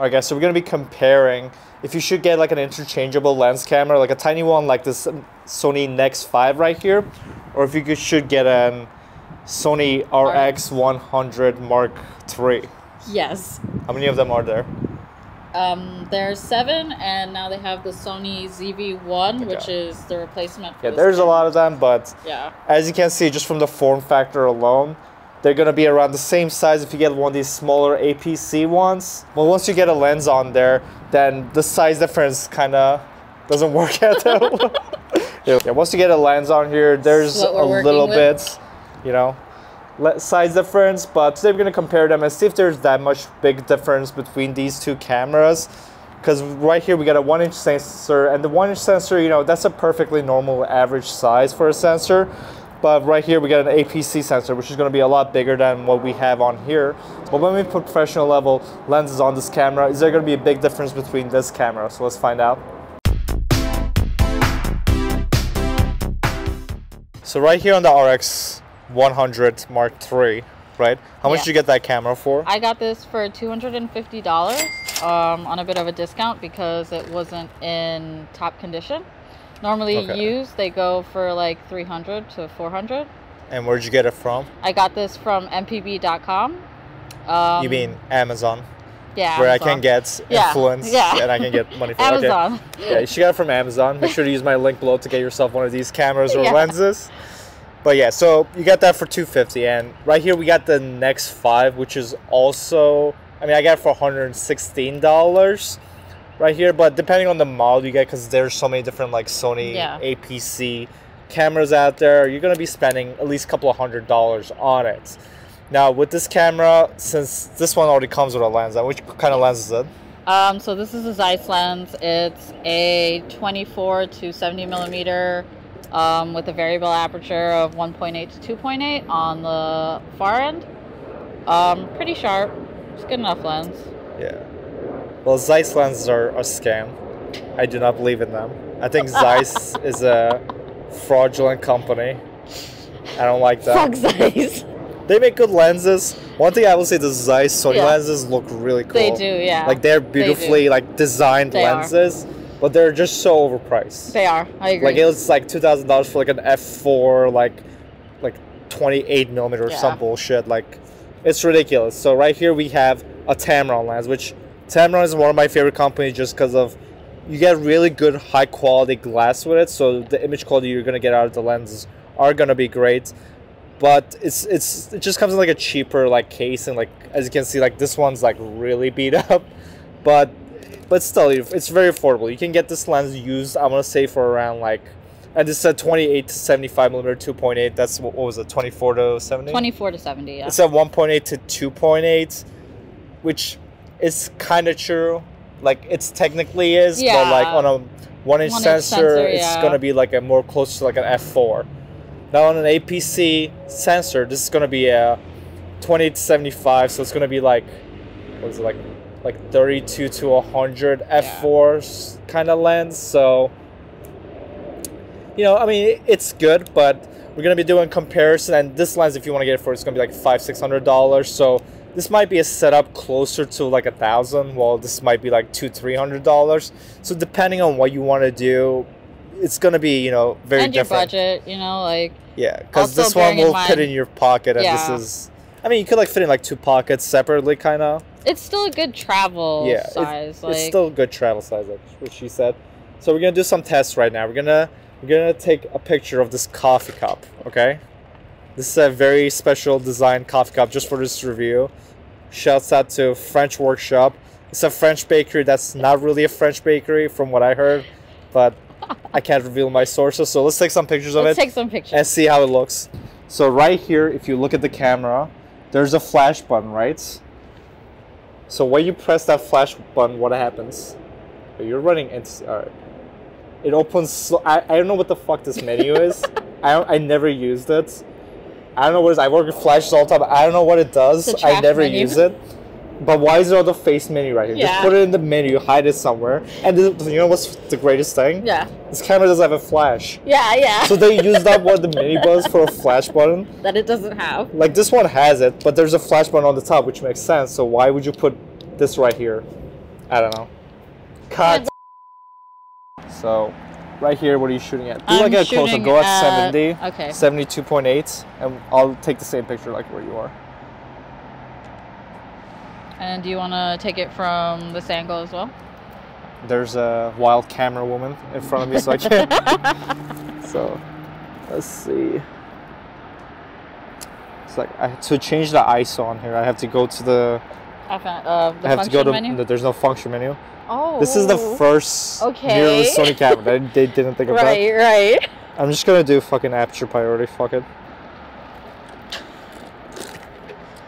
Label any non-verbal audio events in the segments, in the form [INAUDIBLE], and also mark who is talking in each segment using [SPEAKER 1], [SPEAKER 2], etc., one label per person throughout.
[SPEAKER 1] Alright guys, so we're going to be comparing if you should get like an interchangeable lens camera, like a tiny one like this Sony Nex 5 right here, or if you should get an Sony RX100 Mark III.
[SPEAKER 2] Yes.
[SPEAKER 1] How many of them are there?
[SPEAKER 2] Um, there's seven, and now they have the Sony ZV-1, which is the replacement for
[SPEAKER 1] Yeah, there's a lot of them, but
[SPEAKER 2] Yeah.
[SPEAKER 1] as you can see just from the form factor alone, they're going to be around the same size if you get one of these smaller APC ones. Well, once you get a lens on there, then the size difference kind of doesn't [LAUGHS] work out that well. yeah, yeah, once you get a lens on here, there's a little
[SPEAKER 2] with.
[SPEAKER 1] bit, you know, size difference, but today we're going to compare them and see if there's that much big difference between these two cameras. Because right here we got a one inch sensor, and the one inch sensor, you know, that's a perfectly normal average size for a sensor. But right here we got an APC sensor, which is going to be a lot bigger than what we have on here. But when we put professional level lenses on this camera, is there going to be a big difference between this camera? So let's find out. So right here on the RX 100 Mark III, right? How much
[SPEAKER 2] Yeah.
[SPEAKER 1] did you get that camera for?
[SPEAKER 2] I got this for $250 um, on a bit of a discount because it wasn't in top condition. Normally
[SPEAKER 1] Okay.
[SPEAKER 2] used, they go for like 300 to 400
[SPEAKER 1] And where'd you get it from?
[SPEAKER 2] I got this from mpb.com. Um,
[SPEAKER 1] you mean Amazon,
[SPEAKER 2] yeah,
[SPEAKER 1] where I can get
[SPEAKER 2] Yeah,
[SPEAKER 1] influence
[SPEAKER 2] yeah.
[SPEAKER 1] and I can get [LAUGHS] money from it. Okay.
[SPEAKER 2] Amazon.
[SPEAKER 1] Yeah, she got it from Amazon. Make sure to use my link below to get yourself one of these cameras or [LAUGHS]
[SPEAKER 2] Yeah.
[SPEAKER 1] lenses. But yeah, so you got that for 250 and right here we got the NEX 5 which is also I mean I got it for $116 right here, but depending on the model you get cuz there's so many different like Sony
[SPEAKER 2] Yeah.
[SPEAKER 1] APC cameras out there, you're going to be spending at least a couple of hundred dollars on it. Now with this camera, since this one already comes with a lens, uh, which kind of lens is it?
[SPEAKER 2] Um, so this is a Zeiss lens. It's a 24 to 70 millimeter um, with a variable aperture of 1.8 to 2.8 on the far end. Um, pretty sharp. It's good enough lens.
[SPEAKER 1] Yeah. Well, Zeiss lenses are a scam. I do not believe in them. I think [LAUGHS] Zeiss is a fraudulent company. I don't like that.
[SPEAKER 2] Fuck Zeiss.
[SPEAKER 1] They make good lenses. One thing I will say, the Zeiss Sony
[SPEAKER 2] Yeah.
[SPEAKER 1] lenses look really cool.
[SPEAKER 2] They do, yeah.
[SPEAKER 1] Like they're
[SPEAKER 2] They
[SPEAKER 1] beautifully like designed
[SPEAKER 2] They are.
[SPEAKER 1] lenses, but they're just so overpriced.
[SPEAKER 2] They are. I agree.
[SPEAKER 1] Like it was like two thousand dollars for like an f four, like like twenty eight millimeter or
[SPEAKER 2] Yeah.
[SPEAKER 1] some bullshit. Like it's ridiculous. So right here we have a Tamron lens, which Tamron is one of my favorite companies just because of you get really good high quality glass with it. So the image quality you're gonna get out of the lenses are gonna be great. But it's it's it just comes in like a cheaper like case and like as you can see like this one's like really [LAUGHS] beat up, but but still it's very affordable. You can get this lens used I want to say for around like and this is a 28 to 75 millimeter 2.8. That's what, what was it 24 to 70?
[SPEAKER 2] 24 to 70, yeah.
[SPEAKER 1] It's a 1.8 to 2.8, which is kind of true. Like it's technically is, but like on a one inch
[SPEAKER 2] One-inch
[SPEAKER 1] sensor,
[SPEAKER 2] sensor,
[SPEAKER 1] it's
[SPEAKER 2] yeah.
[SPEAKER 1] gonna be like a more close to like an f4. Now on an APC sensor, this is gonna be a 20 to 75, so it's gonna be like what is it like like 32 to 100 f4 kind of lens. So you know, I mean, it's good, but we're gonna be doing comparison. And this lens, if you want to get it for, it's gonna be like five, six hundred dollars. So this might be a setup closer to like a thousand, while this might be like two, three hundred dollars. So depending on what you want to do, it's gonna be you know very
[SPEAKER 2] and your
[SPEAKER 1] different.
[SPEAKER 2] budget, you know, like
[SPEAKER 1] Yeah, because this one will fit in your pocket, and
[SPEAKER 2] Yeah.
[SPEAKER 1] this is. I mean, you could like fit in like two pockets separately, kind of.
[SPEAKER 2] it's still a good travel
[SPEAKER 1] Yeah,
[SPEAKER 2] size. like
[SPEAKER 1] it's still a good travel size, like what she said. So we're gonna do some tests right now. We're gonna we're gonna take a picture of this coffee cup. Okay, this is a very special design coffee cup just for this review. Shouts out to French Workshop. It's a French bakery that's not really a French bakery, from what I heard, but I can't reveal my sources. So let's take some pictures of
[SPEAKER 2] Let's
[SPEAKER 1] it
[SPEAKER 2] take some pictures.
[SPEAKER 1] and see how it looks. So right here, if you look at the camera, there's a flash button, right? So when you press that flash button, what happens? You're running it's all right. It opens. I, I don't know what the fuck this menu is. [LAUGHS] I I never used it. I don't know what it is. I work with flashes all the time. I don't know what it does. I never
[SPEAKER 2] menu.
[SPEAKER 1] use it. But why is there on the face menu right here? Just put it in the menu, hide it somewhere. And this, you know what's the greatest thing?
[SPEAKER 2] yeah.
[SPEAKER 1] This camera doesn't have a flash.
[SPEAKER 2] Yeah, yeah.
[SPEAKER 1] So they used up one of the mini buttons for a flash button.
[SPEAKER 2] that it doesn't have.
[SPEAKER 1] Like this one has it, but there's a flash button on the top, which makes sense. So why would you put this right here? I don't know. Cut. So, right here, what are you shooting at? Do like
[SPEAKER 2] I'm
[SPEAKER 1] a close up.
[SPEAKER 2] shooting
[SPEAKER 1] Go at,
[SPEAKER 2] at-
[SPEAKER 1] 70.
[SPEAKER 2] okay.
[SPEAKER 1] 72.8, and I'll take the same picture like where you are.
[SPEAKER 2] And do you want to take it from this angle as well?
[SPEAKER 1] There's a wild camera woman in front of me, so I can't. [LAUGHS] so, let's see. It's like I to change the ISO on here. I have to go to the.
[SPEAKER 2] I uh, the
[SPEAKER 1] I have to go to.
[SPEAKER 2] menu.
[SPEAKER 1] no, There's no function menu.
[SPEAKER 2] oh.
[SPEAKER 1] This is the first
[SPEAKER 2] Okay.
[SPEAKER 1] Sony camera. They, didn't think of that.
[SPEAKER 2] Right, right.
[SPEAKER 1] I'm just gonna do fucking aperture priority. Fuck it.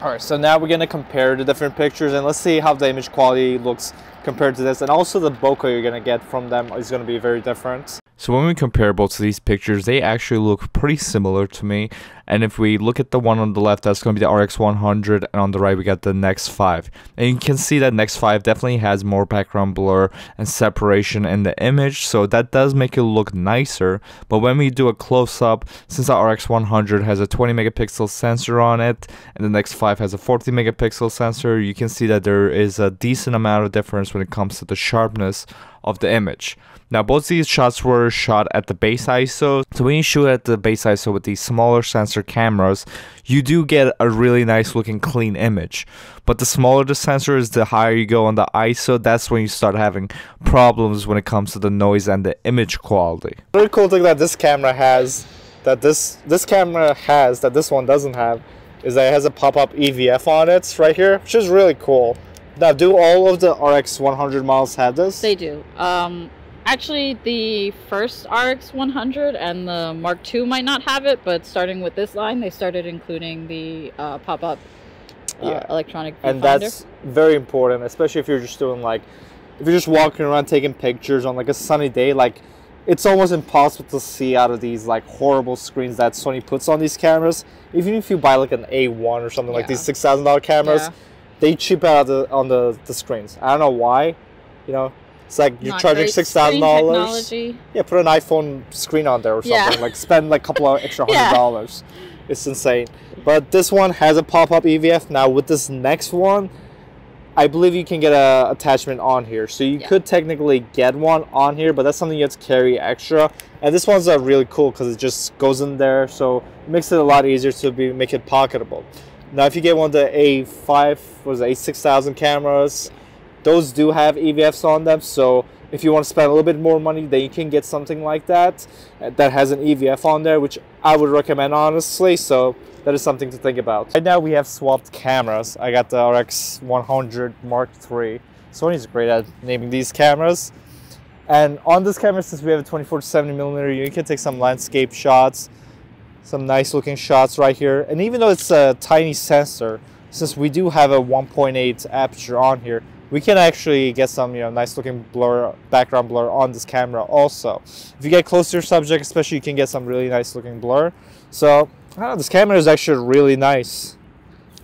[SPEAKER 1] Alright, so now we're gonna compare the different pictures and let's see how the image quality looks compared to this. And also the bokeh you're gonna get from them is gonna be very different.
[SPEAKER 3] So when we compare both of these pictures, they actually look pretty similar to me. And if we look at the one on the left, that's going to be the RX 100, and on the right we got the NEX 5. And you can see that NEX 5 definitely has more background blur and separation in the image, so that does make it look nicer. But when we do a close up, since the RX 100 has a 20 megapixel sensor on it, and the NEX 5 has a 40 megapixel sensor, you can see that there is a decent amount of difference when it comes to the sharpness of the image. Now, both these shots were shot at the base ISO. So when you shoot at the base ISO with these smaller sensor cameras, you do get a really nice looking clean image. But the smaller the sensor is, the higher you go on the ISO, that's when you start having problems when it comes to the noise and the image quality.
[SPEAKER 1] Very cool thing that this camera has, that this this camera has, that this one doesn't have, is that it has a pop-up EVF on it right here, which is really cool. Now, do all of the RX 100 models have this?
[SPEAKER 2] They do. Um, actually, the first RX 100 and the Mark II might not have it, but starting with this line, they started including the uh, pop-up uh,
[SPEAKER 1] Yeah.
[SPEAKER 2] electronic
[SPEAKER 1] and that's very important especially if you're just doing like if you're just walking around taking pictures on like a sunny day like it's almost impossible to see out of these like horrible screens that sony puts on these cameras. Even if you buy like an a1 or something like these $6000 cameras
[SPEAKER 2] Yeah.
[SPEAKER 1] they cheap out the, on the, the screens. I don't know why you know it's like you're
[SPEAKER 2] Not
[SPEAKER 1] charging $6000 yeah put an iphone screen on there or something
[SPEAKER 2] Yeah.
[SPEAKER 1] like spend like a couple of extra [LAUGHS] hundred dollars.
[SPEAKER 2] Yeah.
[SPEAKER 1] dollars it's insane but this one has a pop-up evf now with this next one i believe you can get a attachment on here so you
[SPEAKER 2] Yeah.
[SPEAKER 1] could technically get one on here but that's something you have to carry extra and this one's uh, really cool because it just goes in there so it makes it a lot easier to be make it pocketable now if you get one of the a5 was it a6000 cameras those do have EVFs on them. So if you want to spend a little bit more money, then you can get something like that uh, that has an EVF on there, which I would recommend honestly. So that is something to think about. Right now we have swapped cameras. I got the RX 100 Mark III. Sony's great at naming these cameras. And on this camera, since we have a 24 to 70 millimeter, you can take some landscape shots, some nice looking shots right here. And even though it's a tiny sensor, since we do have a 1.8 aperture on here, we can actually get some you know nice looking blur background blur on this camera also if you get close to your subject especially you can get some really nice looking blur so I know, this camera is actually really nice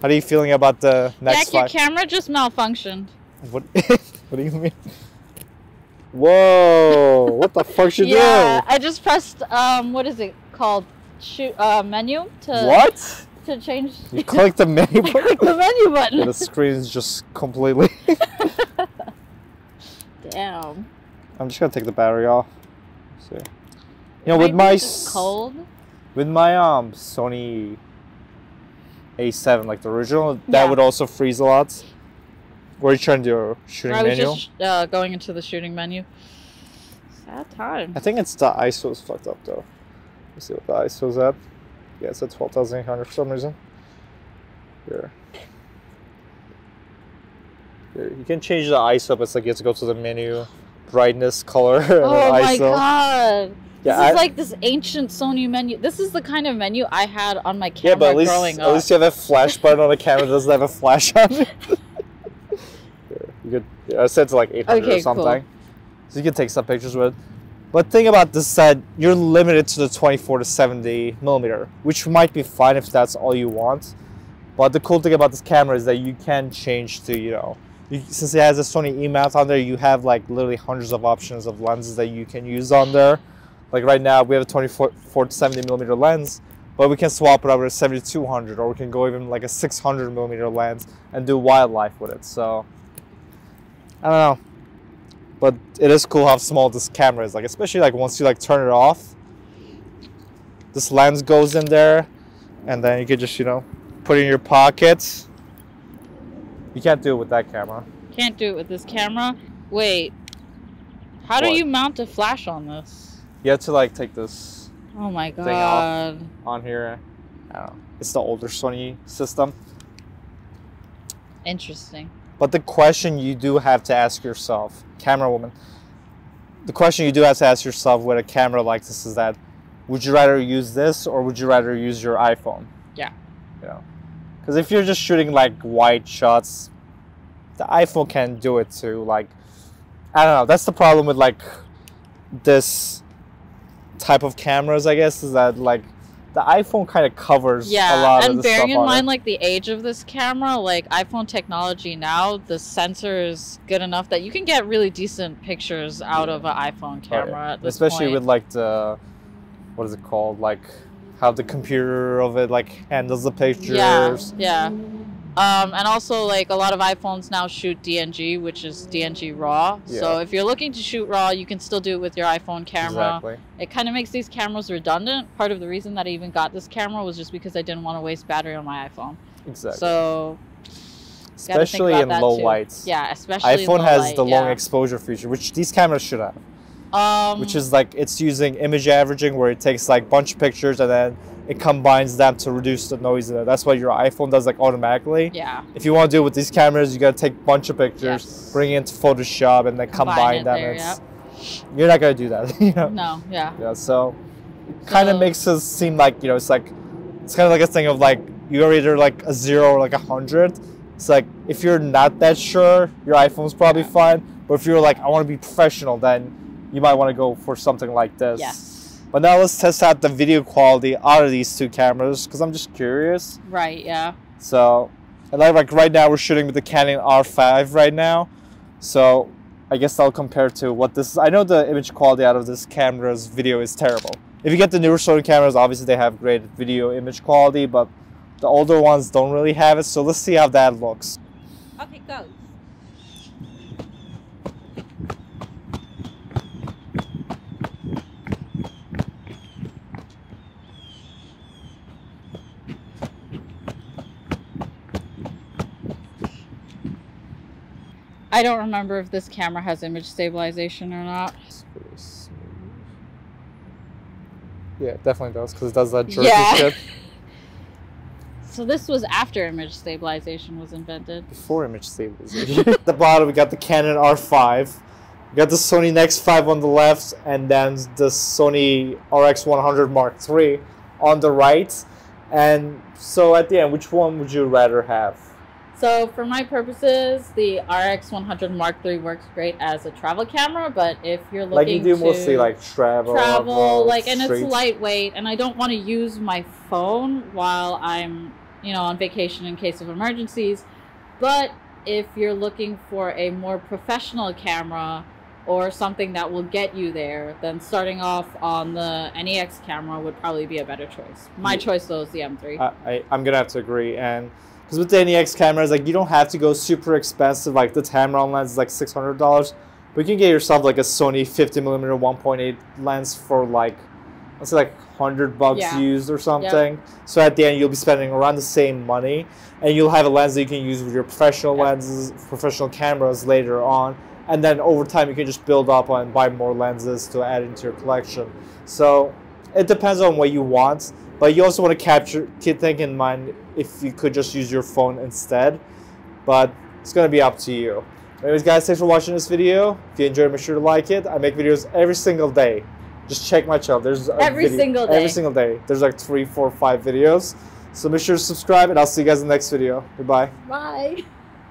[SPEAKER 1] how are you feeling about the next
[SPEAKER 2] Jack, your camera just malfunctioned.
[SPEAKER 1] what, [LAUGHS] what do you mean whoa what the fuck you [LAUGHS]
[SPEAKER 2] yeah, I just pressed um, what is it called? Shoot uh, menu to
[SPEAKER 1] what
[SPEAKER 2] to change.
[SPEAKER 1] you click the menu
[SPEAKER 2] clicked the [LAUGHS] menu button.
[SPEAKER 1] yeah, the screen is just completely
[SPEAKER 2] Damn.
[SPEAKER 1] I'm just gonna take the battery off see you know with my
[SPEAKER 2] cold.
[SPEAKER 1] with my um Sony A7, like the original, that would also freeze a lot. Are you trying to do? Shooting
[SPEAKER 2] I was
[SPEAKER 1] manual?
[SPEAKER 2] just uh, going into the shooting menu. Sad time.
[SPEAKER 1] I think it's the ISO's fucked up though. Let's see what the ISO's at. Yeah, it's at 12,800 for some reason. Here. Here. You can change the ISO, but it's like you have to go to the menu, brightness, color, [LAUGHS] and
[SPEAKER 2] Oh my
[SPEAKER 1] ISO.
[SPEAKER 2] god.
[SPEAKER 1] Yeah,
[SPEAKER 2] this
[SPEAKER 1] I-
[SPEAKER 2] is like this ancient Sony menu. This is the kind of menu I had on my camera
[SPEAKER 1] Yeah, but at least
[SPEAKER 2] growing
[SPEAKER 1] at least you have a flash button on the camera that doesn't have a flash on it. [LAUGHS] You could yeah, I set to like 800
[SPEAKER 2] Okay,
[SPEAKER 1] or
[SPEAKER 2] cool.
[SPEAKER 1] something. So you can take some pictures with. it. But think about this set, you're limited to the 24 to 70 millimeter, which might be fine if that's all you want. But the cool thing about this camera is that you can change to, you know, you, since it has a Sony E mount on there, you have like literally hundreds of options of lenses that you can use on there. Like right now, we have a 24 to 70 millimeter lens, but we can swap it over to 7200, or we can go even like a 600 millimeter lens and do wildlife with it. So I don't know. But it is cool how small this camera is. Like especially like once you like turn it off, this lens goes in there, and then you can just you know put it in your pocket. You can't do it with that camera.
[SPEAKER 2] Can't do it with this camera. Wait. How do you mount a flash on this?
[SPEAKER 1] You have to like take this
[SPEAKER 2] Oh my
[SPEAKER 1] Thing off.
[SPEAKER 2] god.
[SPEAKER 1] on here. I don't know. It's the older Sony system.
[SPEAKER 2] Interesting.
[SPEAKER 1] But the question you do have to ask yourself, camera woman, the question you do have to ask yourself with a camera like this is that would you rather use this or would you rather use your iPhone?
[SPEAKER 2] Yeah.
[SPEAKER 1] You know, because if you're just shooting like wide shots, the iPhone can do it too. Like, I don't know. That's the problem with like this type of cameras, I guess, is that like the iPhone kind of covers
[SPEAKER 2] yeah, a
[SPEAKER 1] lot of
[SPEAKER 2] and bearing in mind
[SPEAKER 1] it.
[SPEAKER 2] like the age of this camera, like iPhone technology now, the sensor is good enough that you can get really decent pictures out of an iPhone oh, camera
[SPEAKER 1] Right.
[SPEAKER 2] at this
[SPEAKER 1] especially
[SPEAKER 2] point.
[SPEAKER 1] with like the what is it called like how the computer of it like handles the pictures
[SPEAKER 2] Yeah, yeah. Um, and also, like a lot of iPhones now shoot DNG, which is DNG RAW.
[SPEAKER 1] Yeah.
[SPEAKER 2] So if you're looking to shoot RAW, you can still do it with your iPhone camera.
[SPEAKER 1] exactly
[SPEAKER 2] It kind of makes these cameras redundant. Part of the reason that I even got this camera was just because I didn't want to waste battery on my iPhone.
[SPEAKER 1] exactly
[SPEAKER 2] So
[SPEAKER 1] especially in low
[SPEAKER 2] too.
[SPEAKER 1] lights
[SPEAKER 2] yeah, especially in
[SPEAKER 1] iphone has
[SPEAKER 2] light,
[SPEAKER 1] the long exposure feature which these cameras should have
[SPEAKER 2] um,
[SPEAKER 1] which is like it's using image averaging where it takes like bunch of pictures and then it combines them to reduce the noise in it that's what your iphone does like automatically
[SPEAKER 2] yeah,
[SPEAKER 1] if you want to do it with these cameras you got to take a bunch of pictures
[SPEAKER 2] Yes.
[SPEAKER 1] bring it into photoshop and then
[SPEAKER 2] Combine
[SPEAKER 1] combine, them
[SPEAKER 2] there,
[SPEAKER 1] It's- you're not going to do that [LAUGHS] you know
[SPEAKER 2] no, yeah,
[SPEAKER 1] Yeah, so it kind of makes us seem like you know it's like it's kind of like a thing of like you're either like a zero or like a hundred. It's like if you're not that sure, your iPhone's probably
[SPEAKER 2] Yeah.
[SPEAKER 1] fine. But if you're like I want to be professional, then you might want to go for something like this.
[SPEAKER 2] yes,
[SPEAKER 1] But now let's test out the video quality out of these two cameras because I'm just curious.
[SPEAKER 2] right, yeah.
[SPEAKER 1] So, and like, like right now we're shooting with the Canon R5 right now. So, I guess I'll compare to what this is. I know the image quality out of this camera's video is terrible. If you get the newer Sony cameras, obviously they have great video image quality, but the older ones don't really have it. So let's see how that looks.
[SPEAKER 4] Okay, go.
[SPEAKER 2] I don't remember if this camera has image stabilization or not.
[SPEAKER 1] Yeah, it definitely does because it does that jerky
[SPEAKER 2] Yeah. [LAUGHS] So this was after image stabilization was invented.
[SPEAKER 1] before image stabilization. At [LAUGHS] the bottom, we got the Canon R5. We got the Sony Nex 5 on the left, and then the Sony RX100 Mark III on the right. And so at the end, which one would you rather have?
[SPEAKER 2] So for my purposes, the RX 100 Mark III works great as a travel camera, but if you're looking
[SPEAKER 1] Like you do
[SPEAKER 2] to
[SPEAKER 1] mostly like travel,
[SPEAKER 2] travel, like, and
[SPEAKER 1] street.
[SPEAKER 2] it's lightweight, and I don't want to use my phone while I'm, you know, on vacation in case of emergencies. But if you're looking for a more professional camera or something that will get you there, then starting off on the NEX camera would probably be a better choice. My choice though is the M3.
[SPEAKER 1] I, I I'm gonna have to agree, and because with the NEX cameras, like you don't have to go super expensive. Like the Tamron lens is like six hundred dollars, but you can get yourself like a Sony fifty millimeter one point eight lens for like let's say like hundred bucks
[SPEAKER 2] Yeah.
[SPEAKER 1] used or something. So at the end, you'll be spending around the same money, and you'll have a lens that you can use with your professional
[SPEAKER 2] Yeah.
[SPEAKER 1] lenses, professional cameras later on. And then over time, you can just build up and buy more lenses to add into your collection. So it depends on what you want, but you also want to capture keep thing in mind if you could just use your phone instead. But it's gonna be up to you. Anyways, guys, thanks for watching this video. If you enjoyed, make sure to like it. I make videos every single day. Just check my channel. There's
[SPEAKER 2] Every
[SPEAKER 1] video-
[SPEAKER 2] single day.
[SPEAKER 1] Every single day. There's like three, four, five videos. So make sure to subscribe, and I'll see you guys in the next video. Goodbye.
[SPEAKER 2] Bye.